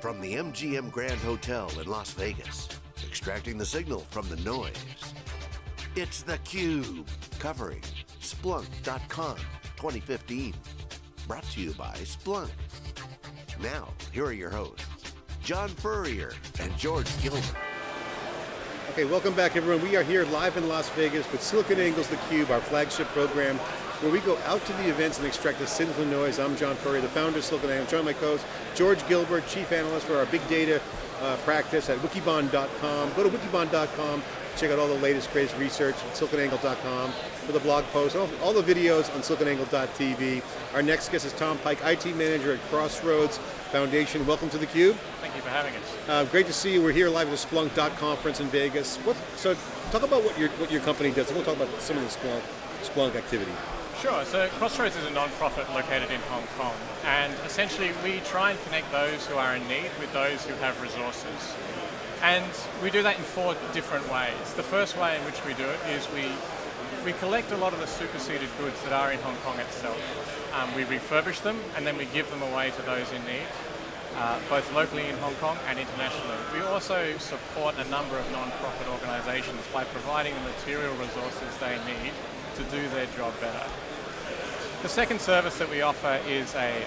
from the MGM Grand Hotel in Las Vegas, extracting the signal from the noise. It's theCUBE, covering Splunk .conf 2015. Brought to you by Splunk. Now, here are your hosts, John Furrier and George Gilbert. Okay, welcome back everyone. We are here live in Las Vegas with SiliconANGLE's theCUBE, our flagship program, where we go out to the events and extract the from noise. I'm John Furrier, the founder of joined by my co-host, George Gilbert, chief analyst for our big data uh, practice at wikibon.com. Go to wikibon.com, check out all the latest, greatest research at siliconangle.com for the blog posts, all, all the videos on siliconangle.tv. Our next guest is Tom Pike, IT manager at Crossroads Foundation. Welcome to theCUBE. Thank you for having us. Uh, great to see you. We're here live at the Splunk conference in Vegas. What, so talk about what your, what your company does. We'll talk about some of the Splunk, Splunk activity. Sure, so Crossroads is a non-profit located in Hong Kong and essentially we try and connect those who are in need with those who have resources. And we do that in four different ways. The first way in which we do it is we, we collect a lot of the superseded goods that are in Hong Kong itself. Um, we refurbish them and then we give them away to those in need. Uh, both locally in Hong Kong and internationally. We also support a number of non-profit organisations by providing the material resources they need to do their job better. The second service that we offer is a,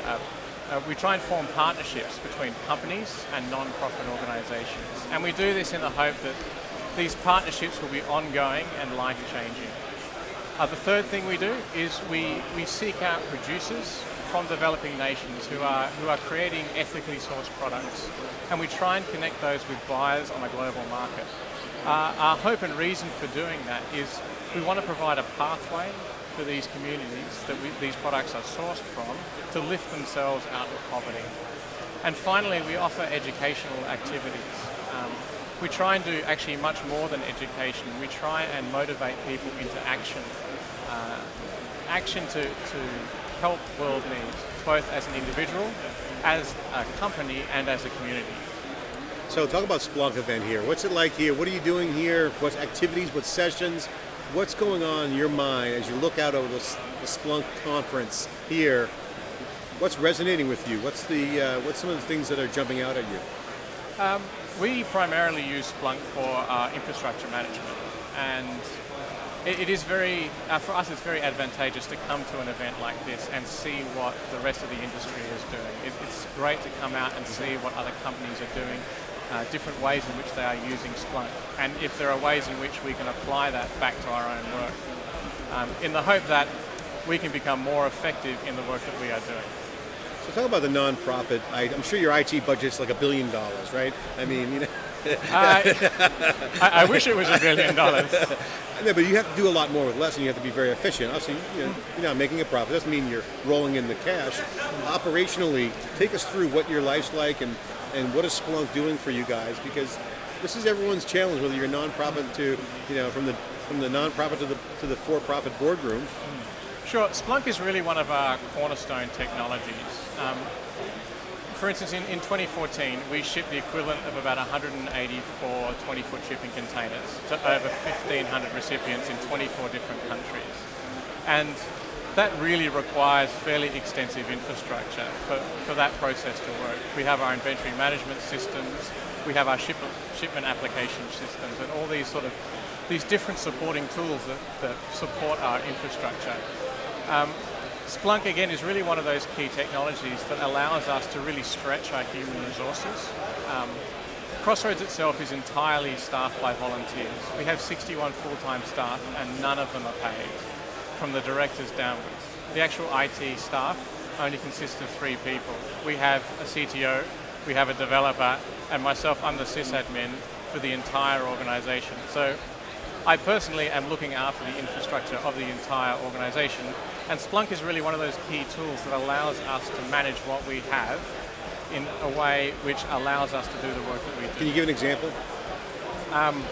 a, a, we try and form partnerships between companies and non-profit organisations. And we do this in the hope that these partnerships will be ongoing and life-changing. Uh, the third thing we do is we, we seek out producers from developing nations who are, who are creating ethically sourced products. And we try and connect those with buyers on a global market. Uh, our hope and reason for doing that is we want to provide a pathway for these communities that we, these products are sourced from to lift themselves out of poverty. And finally, we offer educational activities. Um, we try and do actually much more than education. We try and motivate people into action. Uh, action to, to help world needs, both as an individual, as a company, and as a community. So talk about Splunk event here. What's it like here? What are you doing here? What activities, what sessions? What's going on in your mind as you look out over this, the Splunk conference here? What's resonating with you? What's the uh, what's some of the things that are jumping out at you? Um, we primarily use Splunk for uh, infrastructure management, and it, it is very, uh, for us it's very advantageous to come to an event like this and see what the rest of the industry is doing. It, it's great to come out and see what other companies are doing, uh, different ways in which they are using Splunk, and if there are ways in which we can apply that back to our own work, um, in the hope that we can become more effective in the work that we are doing. So talk about the nonprofit. I, I'm sure your IT budget's like a billion dollars, right? I mean, you know. I, I, wish it was a billion dollars. No, but you have to do a lot more with less, and you have to be very efficient. Obviously, you know, you're not making a profit. Doesn't mean you're rolling in the cash. Operationally, take us through what your life's like and and what is Splunk doing for you guys? Because this is everyone's challenge, whether you're a nonprofit to, you know, from the from the nonprofit to the to the for-profit boardroom. Sure, Splunk is really one of our cornerstone technologies. Um, for instance, in, in 2014, we shipped the equivalent of about 184 20-foot shipping containers to over 1,500 recipients in 24 different countries. And that really requires fairly extensive infrastructure for, for that process to work. We have our inventory management systems, we have our ship, shipment application systems, and all these sort of these different supporting tools that, that support our infrastructure. Um, Splunk, again, is really one of those key technologies that allows us to really stretch our human resources. Um, Crossroads itself is entirely staffed by volunteers. We have 61 full-time staff and none of them are paid, from the directors downwards. The actual IT staff only consists of three people. We have a CTO, we have a developer, and myself, I'm the sysadmin for the entire organization. So I personally am looking after the infrastructure of the entire organization, and Splunk is really one of those key tools that allows us to manage what we have in a way which allows us to do the work that we do. Can you give an example? Um,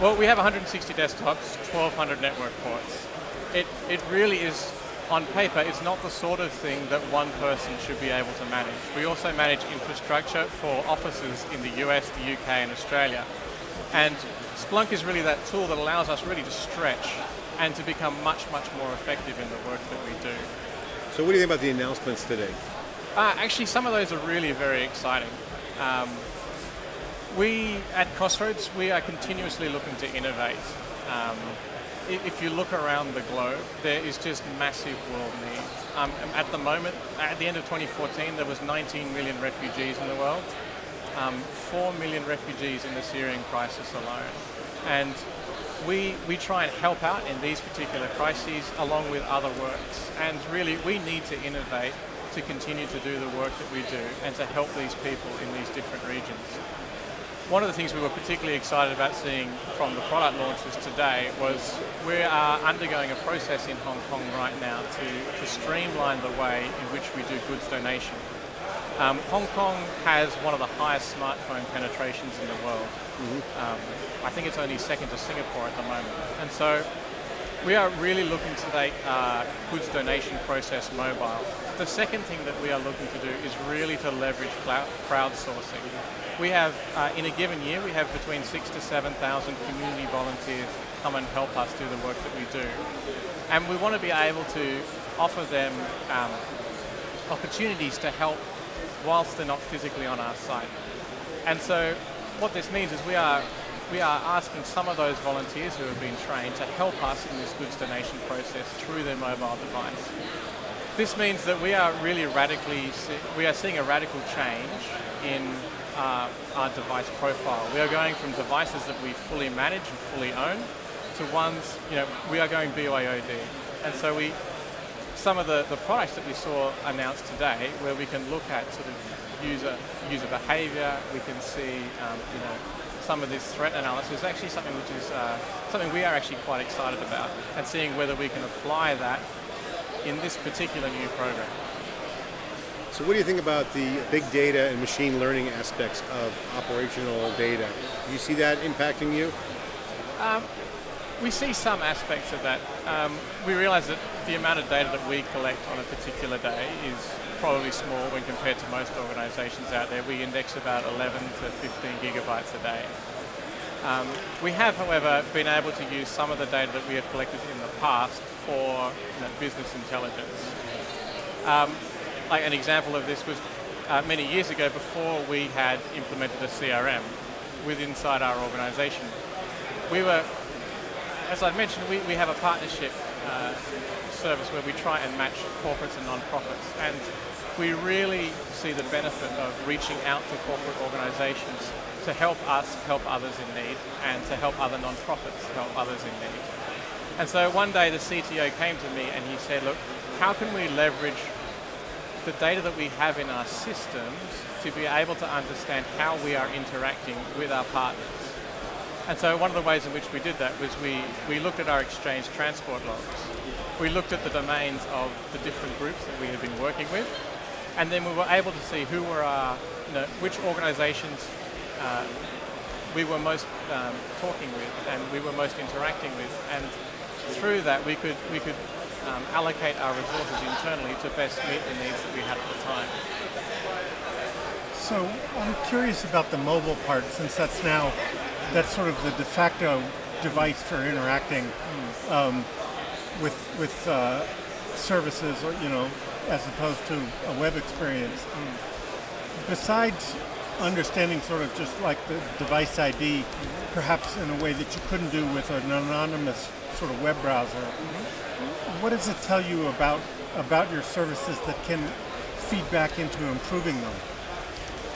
well, we have 160 desktops, 1,200 network ports. It, it really is, on paper, it's not the sort of thing that one person should be able to manage. We also manage infrastructure for offices in the US, the UK, and Australia. And Splunk is really that tool that allows us really to stretch and to become much, much more effective in the work that we do. So what do you think about the announcements today? Uh, actually, some of those are really very exciting. Um, we at Crossroads we are continuously looking to innovate. Um, if you look around the globe, there is just massive world need. Um, at the moment, at the end of 2014, there was 19 million refugees in the world, um, 4 million refugees in the Syrian crisis alone. And we, we try and help out in these particular crises along with other works. And really, we need to innovate to continue to do the work that we do and to help these people in these different regions. One of the things we were particularly excited about seeing from the product launches today was we are undergoing a process in Hong Kong right now to, to streamline the way in which we do goods donation. Um, Hong Kong has one of the highest smartphone penetrations in the world. Mm-hmm. Um, I think it's only second to Singapore at the moment. And so we are really looking to make uh, goods donation process mobile. The second thing that we are looking to do is really to leverage crowdsourcing. We have, uh, in a given year, we have between six to 7,000 community volunteers come and help us do the work that we do. And we want to be able to offer them um, opportunities to help whilst they're not physically on our site. And so what this means is we are we are asking some of those volunteers who have been trained to help us in this goods donation process through their mobile device. This means that we are really radically, we are seeing a radical change in uh, our device profile. We are going from devices that we fully manage and fully own to ones, you know, we are going BYOD. And so we, some of the, the products that we saw announced today, where we can look at sort of user user behavior, we can see, um, you know, some of this threat analysis is actually something which is uh, something we are actually quite excited about and seeing whether we can apply that in this particular new program. So what do you think about the big data and machine learning aspects of operational data? Do you see that impacting you? Um, we see some aspects of that. Um, we realize that the amount of data that we collect on a particular day is probably small when compared to most organizations out there. We index about 11 to 15 gigabytes a day. Um, we have, however, been able to use some of the data that we have collected in the past for you know, business intelligence. Um, like an example of this was uh, many years ago before we had implemented a CRM with inside our organization. We were, as I mentioned, we, we have a partnership uh, service where we try and match corporates and non-profits. And we really see the benefit of reaching out to corporate organizations to help us help others in need and to help other non-profits help others in need. And so one day the CTO came to me and he said, look, how can we leverage the data that we have in our systems to be able to understand how we are interacting with our partners? And so one of the ways in which we did that was we, we looked at our exchange transport logs. We looked at the domains of the different groups that we had been working with, and then we were able to see who were our, you know, which organizations uh, we were most um, talking with and we were most interacting with, and through that we could we could um, allocate our resources internally to best meet the needs that we had at the time. So I'm curious about the mobile part, since that's now that's sort of the de facto device for interacting mm. um, with with uh, services, or you know, as opposed to a web experience. Besides understanding sort of just like the device ID, perhaps in a way that you couldn't do with an anonymous sort of web browser, what does it tell you about about your services that can feed back into improving them,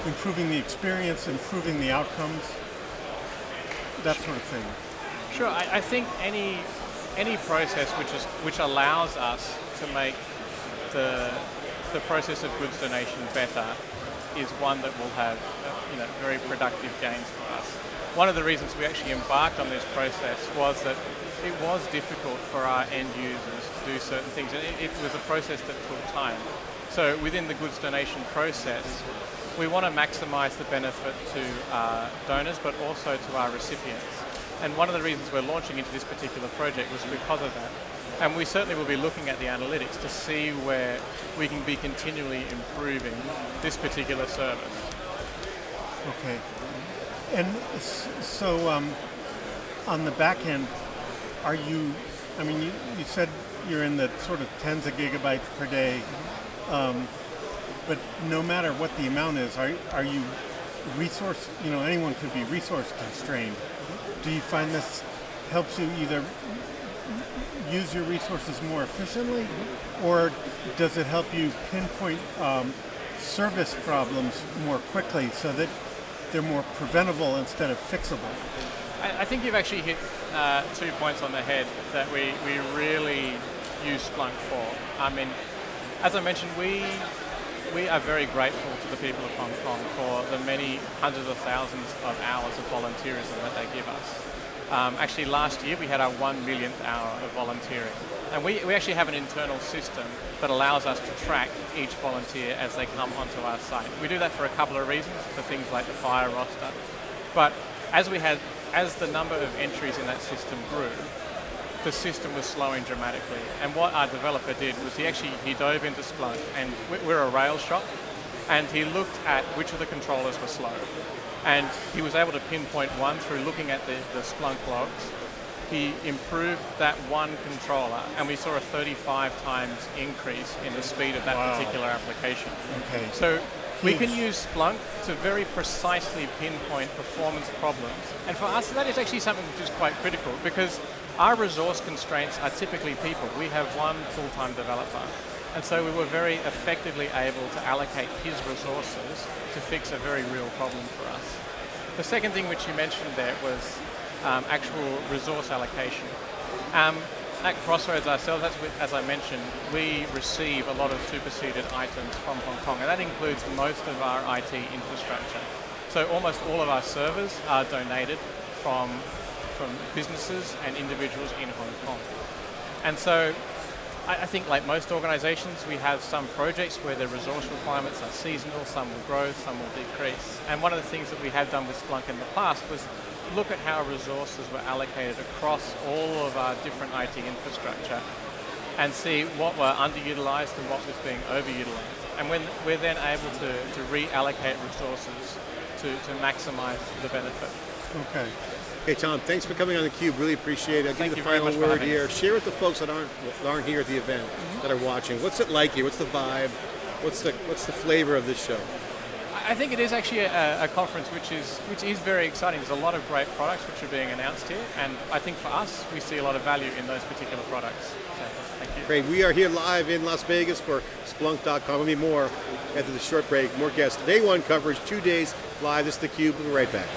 improving the experience, improving the outcomes, that sort of thing? Sure, I, I think any any process which is which allows us to make the, the process of goods donation better is one that will have you know, very productive gains for us. One of the reasons we actually embarked on this process was that it was difficult for our end users to do certain things, and it, it was a process that took time. So within the goods donation process, we want to maximize the benefit to our donors, but also to our recipients. And one of the reasons we're launching into this particular project was because of that. And we certainly will be looking at the analytics to see where we can be continually improving this particular service. Okay. And so um, on the back end, are you, I mean, you, you said you're in the sort of tens of gigabytes per day, um, but no matter what the amount is, are, are you resource, you know, anyone could be resource constrained. Do you find this helps you either use your resources more efficiently, or does it help you pinpoint um, service problems more quickly so that they're more preventable instead of fixable? I, I think you've actually hit uh, two points on the head that we, we really use Splunk for. I mean, as I mentioned, we we are very grateful to the people of Hong Kong for the many hundreds of thousands of hours of volunteerism that they give us. Um, actually, last year we had our one millionth hour of volunteering. And we, we actually have an internal system that allows us to track each volunteer as they come onto our site. We do that for a couple of reasons, for things like the fire roster. But as we had, as the number of entries in that system grew, the system was slowing dramatically. And what our developer did was he actually he dove into Splunk, and we're a Rails shop, and he looked at which of the controllers were slow. And he was able to pinpoint one through looking at the, the Splunk logs. He improved that one controller, and we saw a 35 times increase in the speed of that wow. particular application. Okay. So we can use Splunk to very precisely pinpoint performance problems. And for us, that is actually something which is quite critical because our resource constraints are typically people. We have one full-time developer. And so we were very effectively able to allocate his resources to fix a very real problem for us. The second thing which you mentioned there was um, actual resource allocation. Um, at Crossroads ourselves, as I mentioned, we receive a lot of superseded items from Hong Kong, and that includes most of our IT infrastructure. So almost all of our servers are donated from, from businesses and individuals in Hong Kong. And so I, think like most organizations, we have some projects where the resource requirements are seasonal, some will grow, some will decrease. And one of the things that we have done with Splunk in the past was look at how resources were allocated across all of our different IT infrastructure and see what were underutilized and what was being overutilized. And when we're then able to, to reallocate resources to, to maximize the benefit. Okay. Hey Tom, thanks for coming on the Cube. Really appreciate it. I'll give you the final word here. Share with the folks that aren't that aren't here at the event mm-hmm. that are watching. What's it like here? What's the vibe? What's the what's the flavor of this show? I think it is actually a, a, conference which is which is very exciting. There's a lot of great products which are being announced here, and I think for us, we see a lot of value in those particular products. So, thank you. Great. We are here live in Las Vegas for Splunk .conf. We'll be more after the short break. More guests. Day one coverage, two days live. This is theCUBE. We'll be right back.